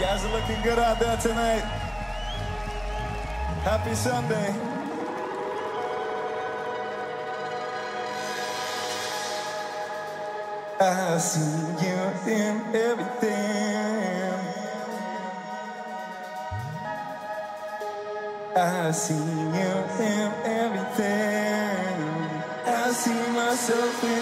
Guys are looking good out there tonight. Happy Sunday. I see you in everything. I see you in everything. I see myself in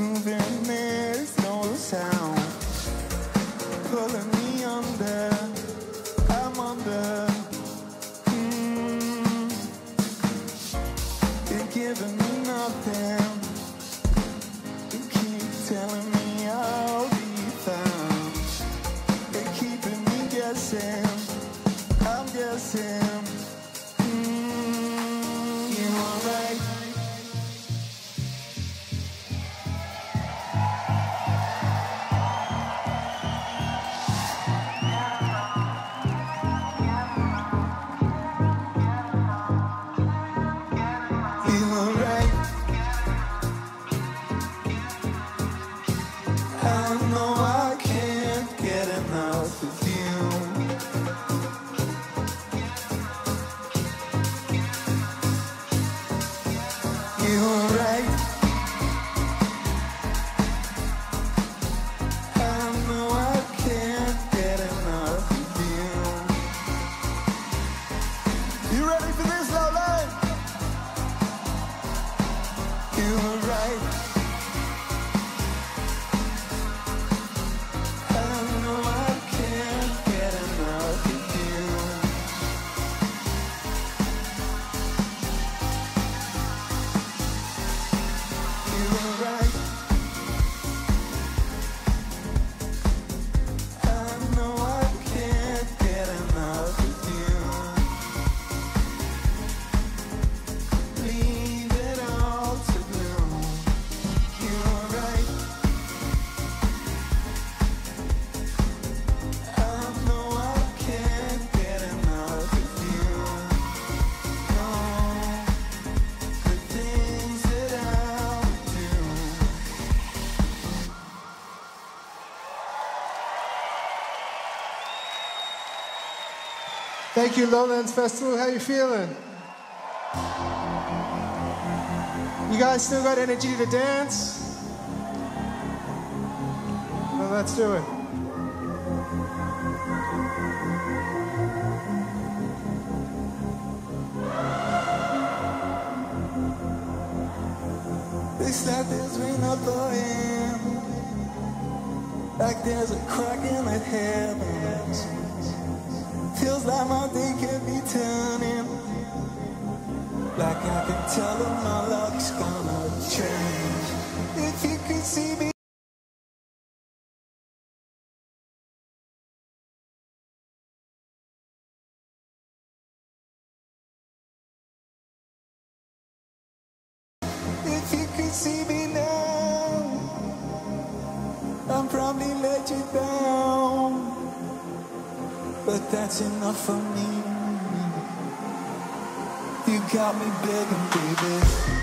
moving, there's no sound pulling me under. I'm under. Mm. You're giving me nothing. You keep telling me I'll be found. You're keeping me guessing. I'm guessing. Thank you, Lowlands Festival. How you feeling? You guys still got energy to dance? Well, let's do it. It's like there's rain up the end, like there's a crack in the heavens. Feels like my day could be turning. Like I can tell that my luck's gonna change. If you could see me. enough for me. You got me begging, baby.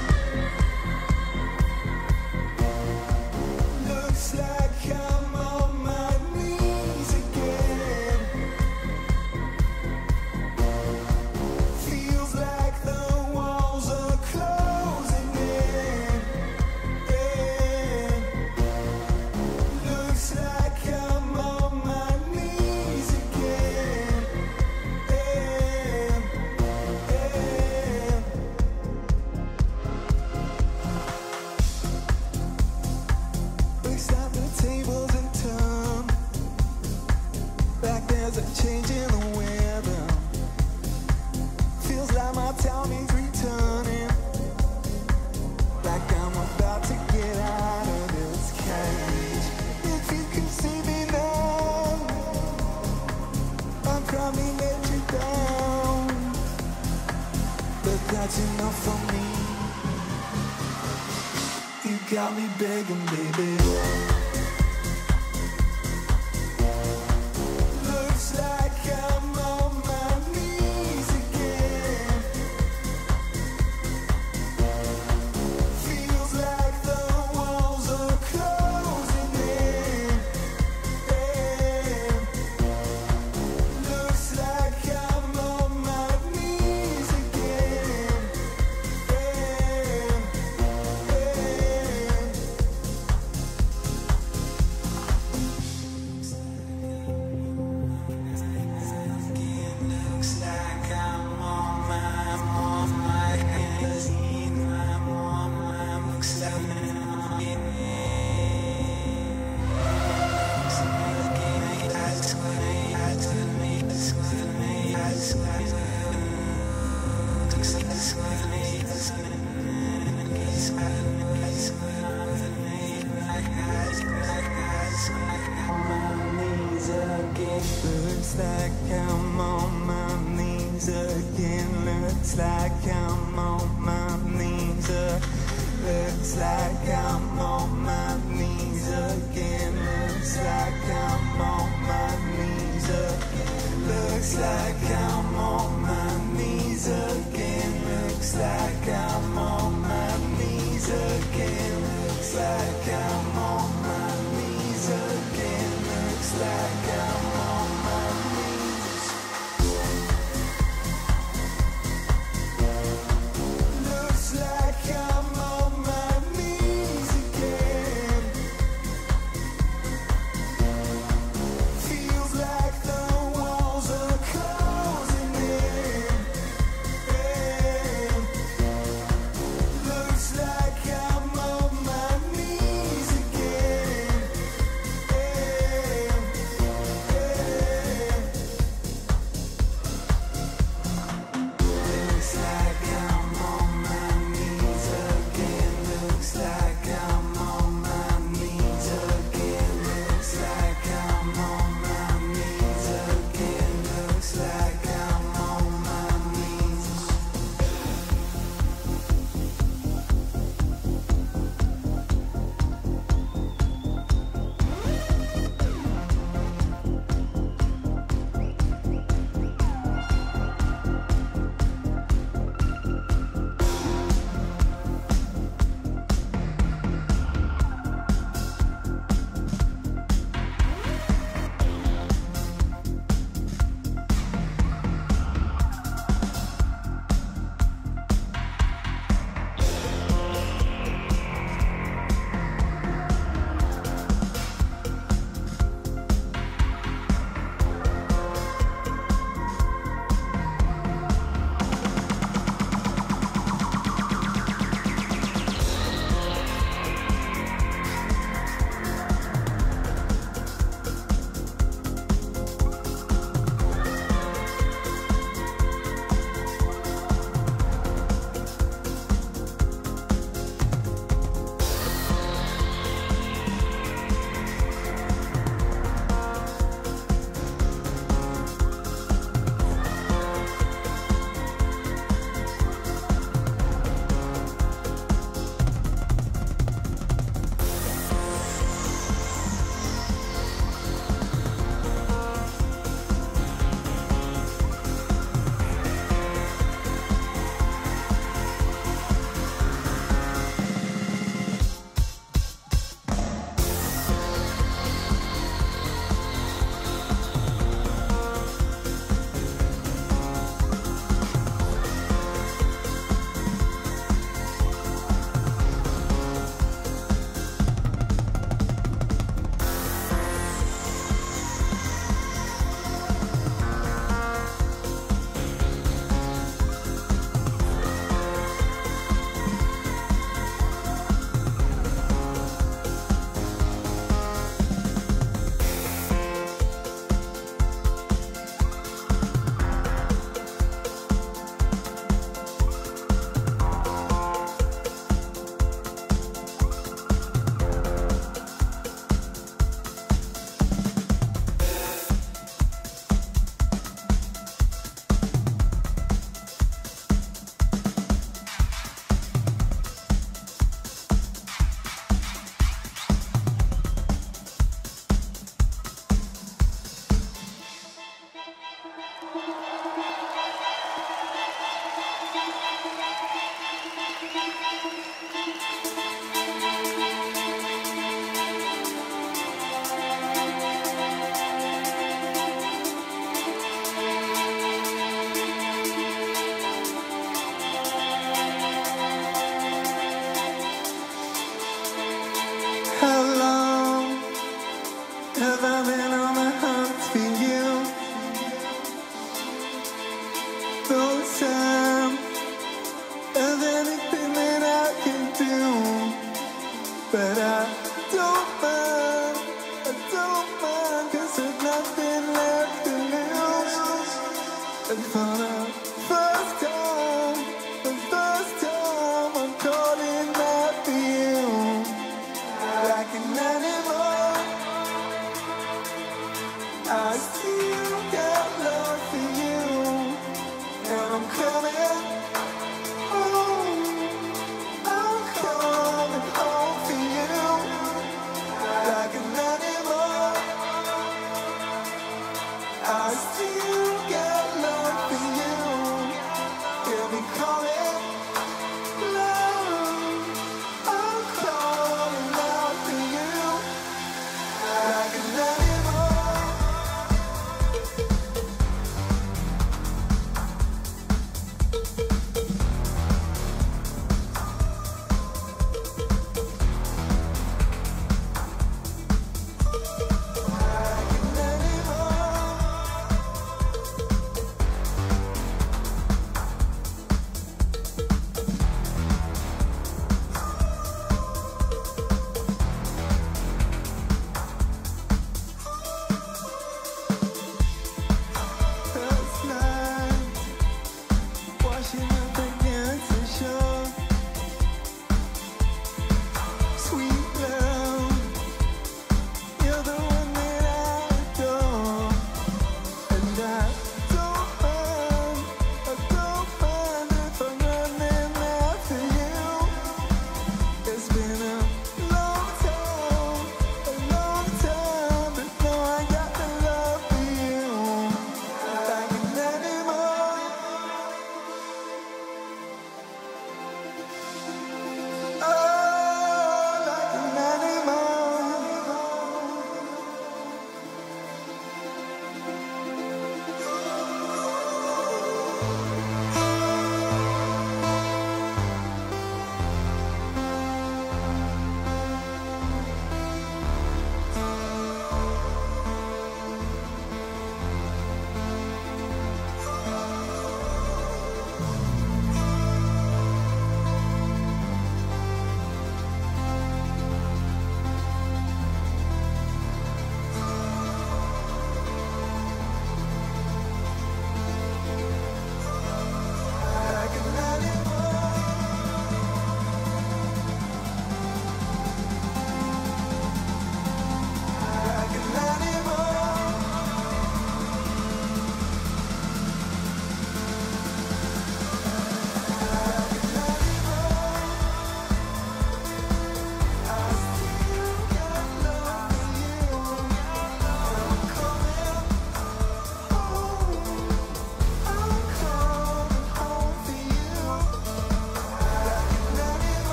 like I'm on.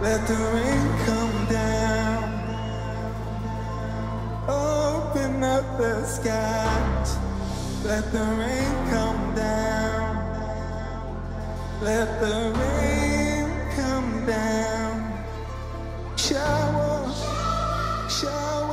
Let the rain come down. Open up the sky. Let the rain come down. Let the rain come down. Shower, shower.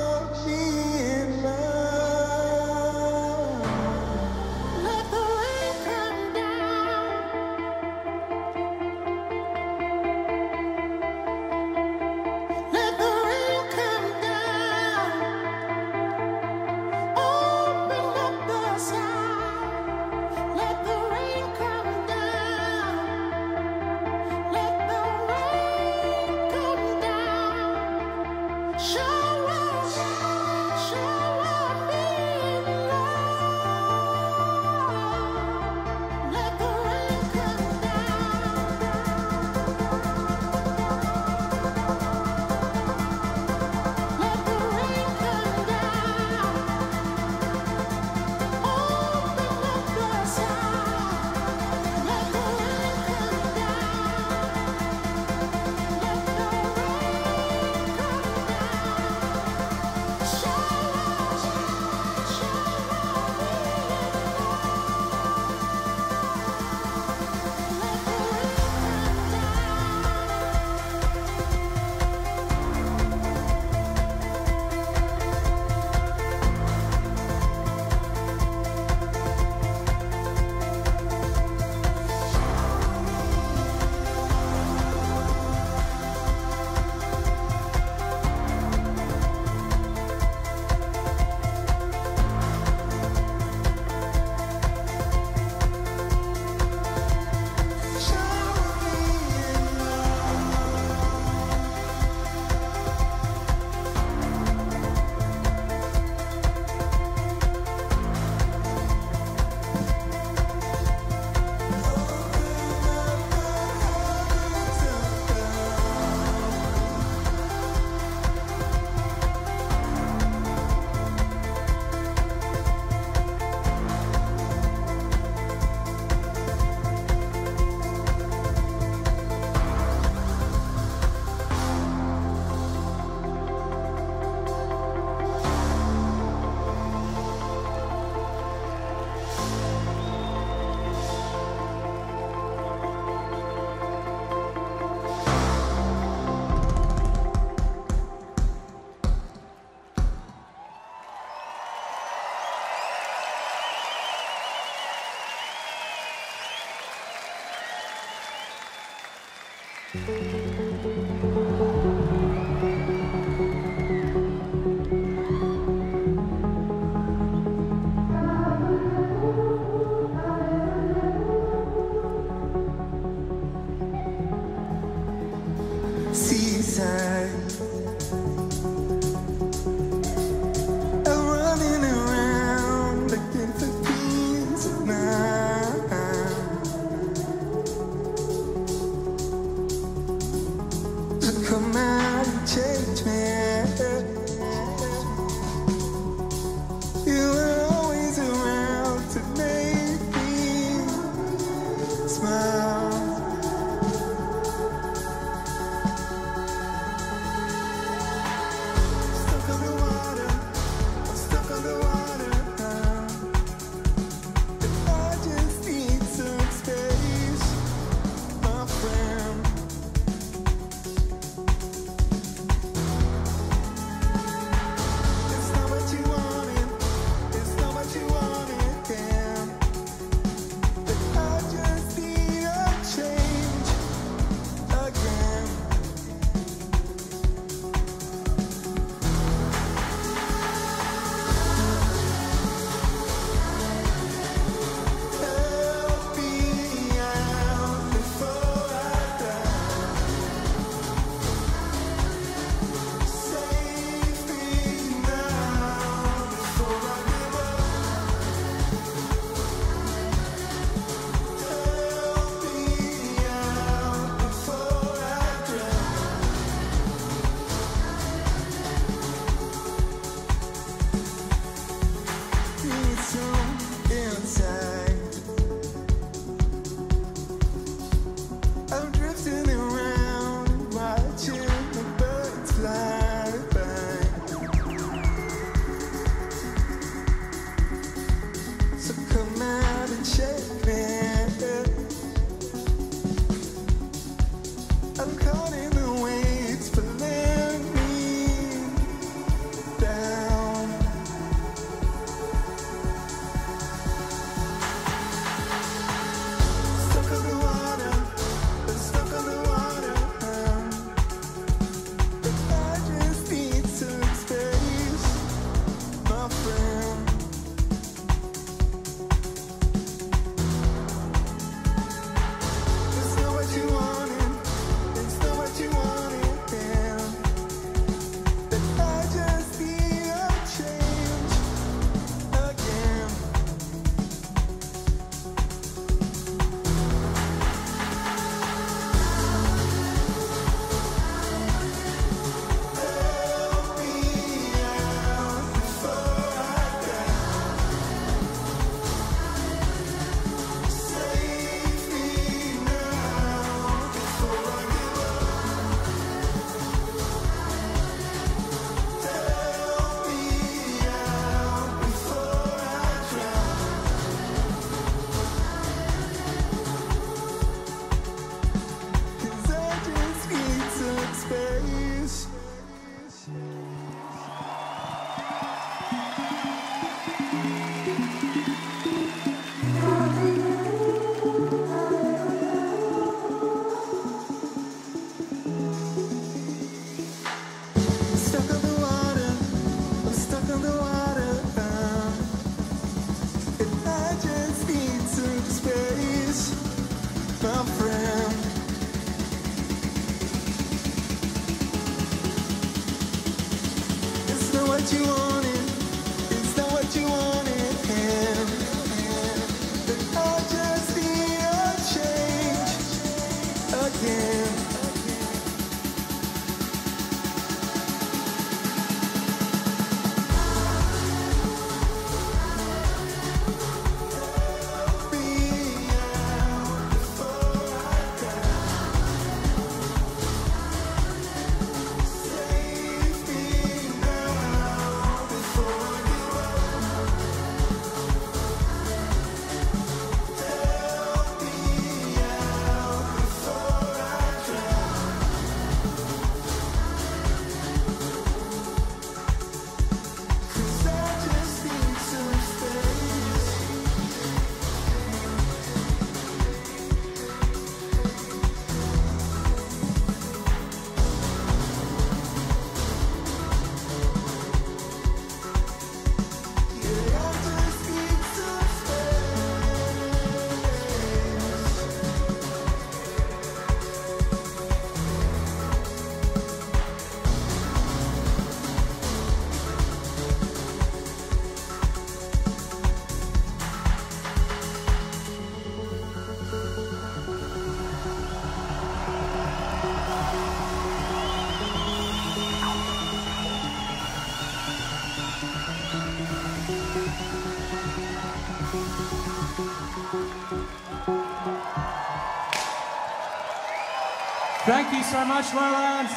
so much, Lowlands.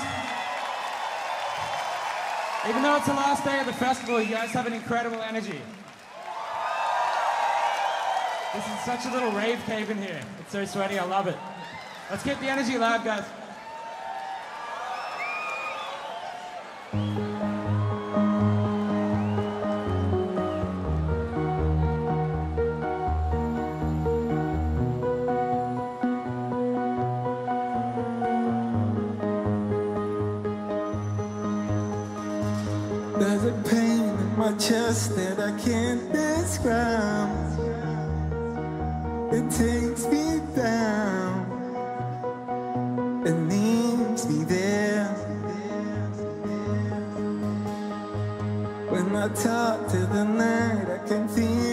Even though it's the last day of the festival, you guys have an incredible energy. This is such a little rave cave in here. It's so sweaty, I love it. Let's keep the energy alive, guys. It takes me down. It leaves me there. When I talk to the night, I can feel.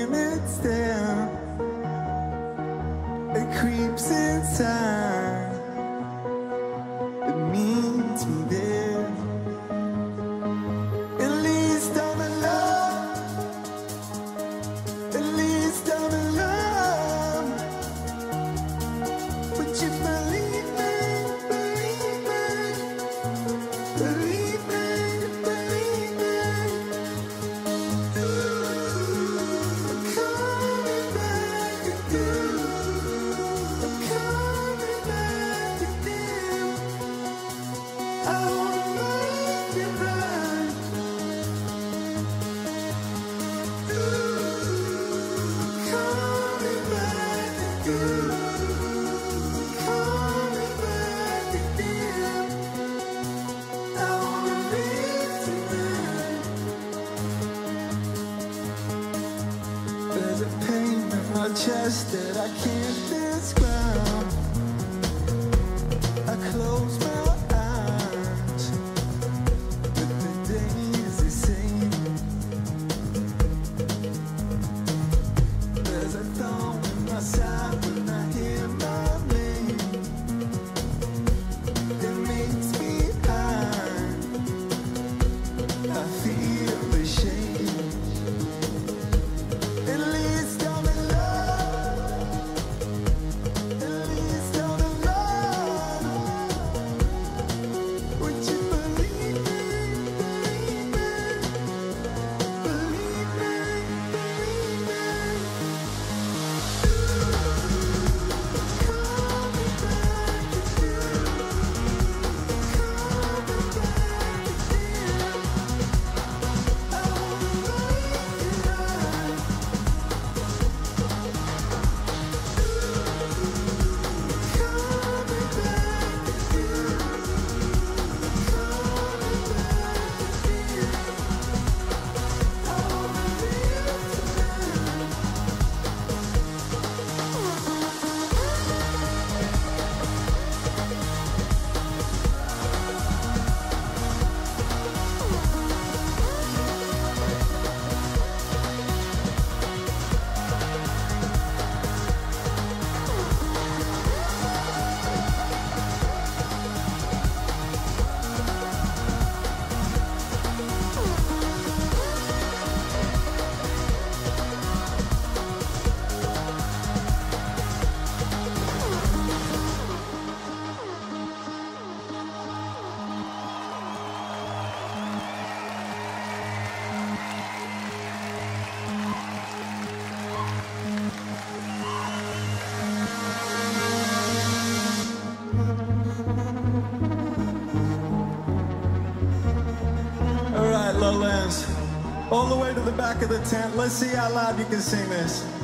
all the way to the back of the tent. Let's see how loud you can sing this.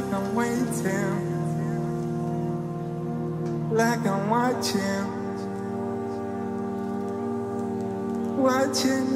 like I'm waiting, like I'm watching, watching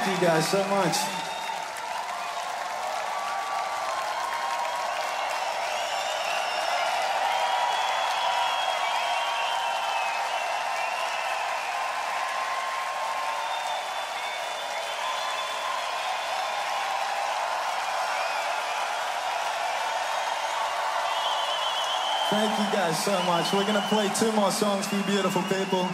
Thank you guys so much. Thank you guys so much. We're gonna play two more songs for you beautiful people.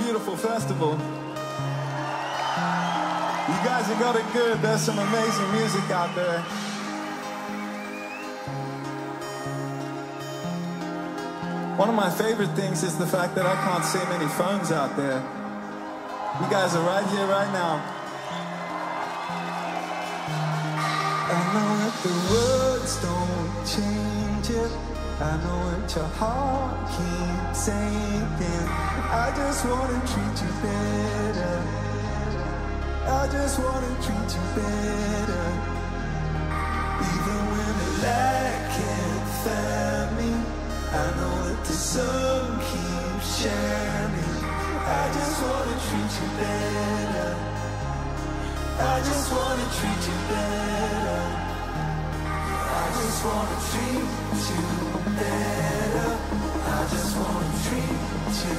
Beautiful festival. You guys got it good. There's some amazing music out there. One of my favorite things is the fact that I can't see many phones out there. You guys are right here, right now. I know that the words don't change it. I know what your heart keeps saying. I just wanna treat you better. I just wanna treat you better. Even when the light can't find me, I know that the sun keeps shining. I just wanna treat you better. I just wanna treat you better. I just wanna treat you. I just wanna treat you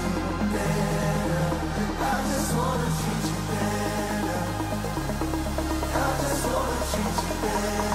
better.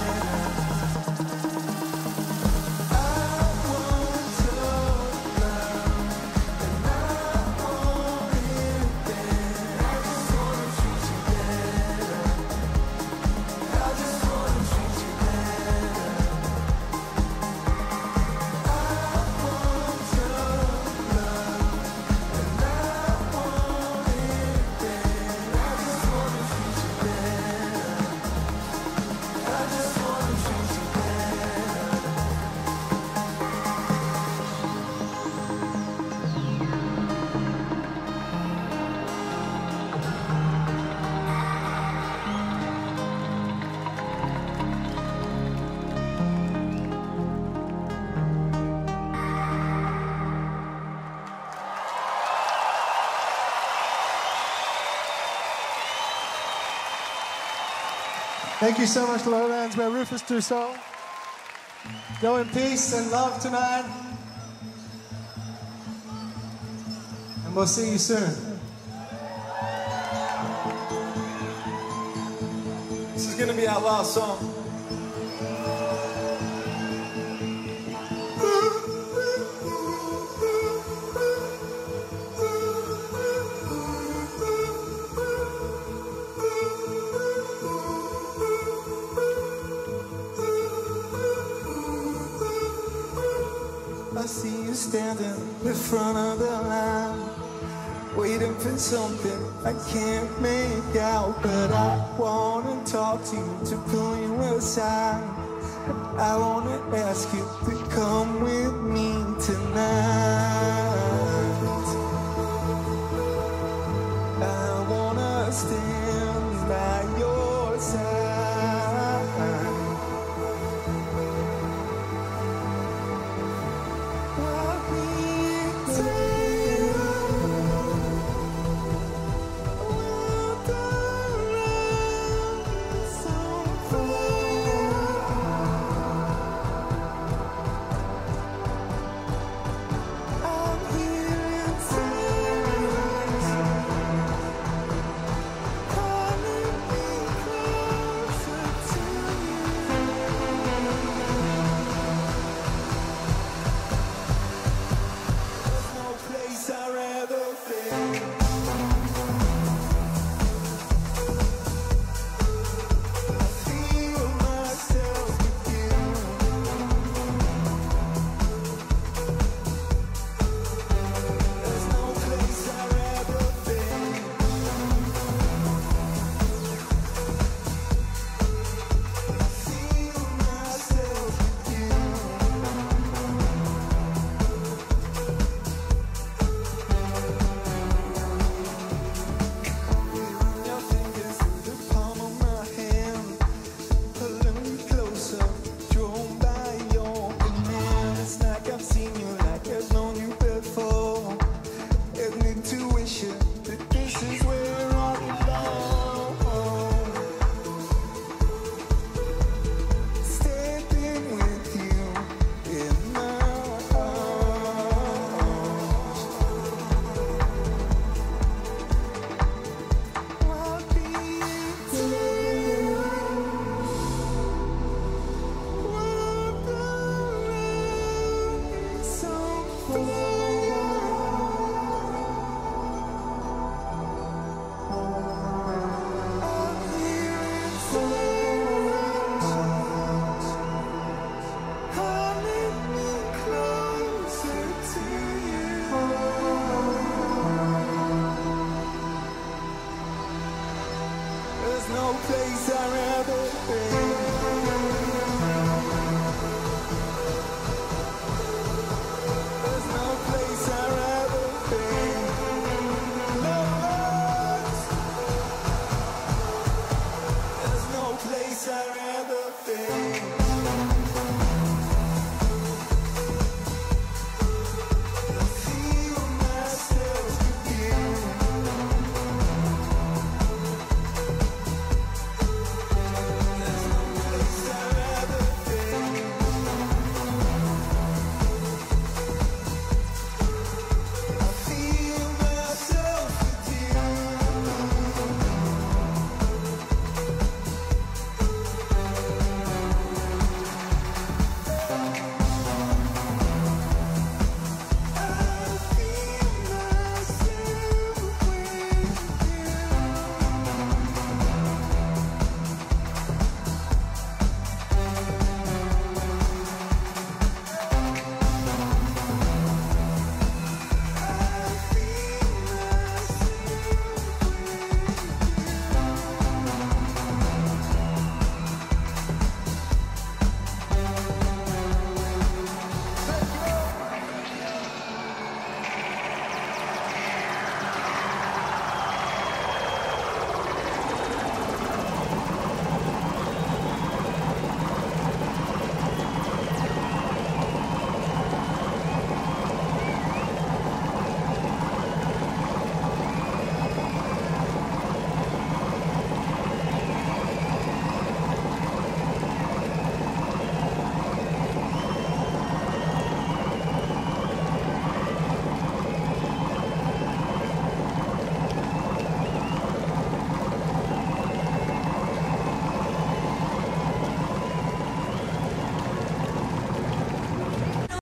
Thank you so much, Lowlands by Rüfüs du Sol. Go in peace and love tonight. And we'll see you soon. This is gonna be our last song. Front of the line, waiting for something I can't make out. But I wanna talk to you to pull you aside. I wanna ask you to come with me tonight.